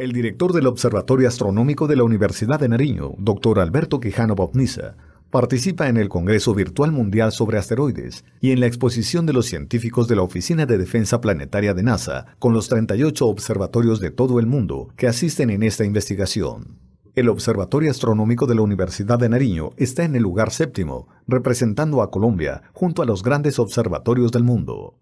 El director del Observatorio Astronómico de la Universidad de Nariño, doctor Alberto Quijano Botniza, participa en el Congreso Virtual Mundial sobre Asteroides y en la exposición de los científicos de la Oficina de Defensa Planetaria de NASA con los 38 observatorios de todo el mundo que asisten en esta investigación. El Observatorio Astronómico de la Universidad de Nariño está en el lugar séptimo, representando a Colombia junto a los grandes observatorios del mundo.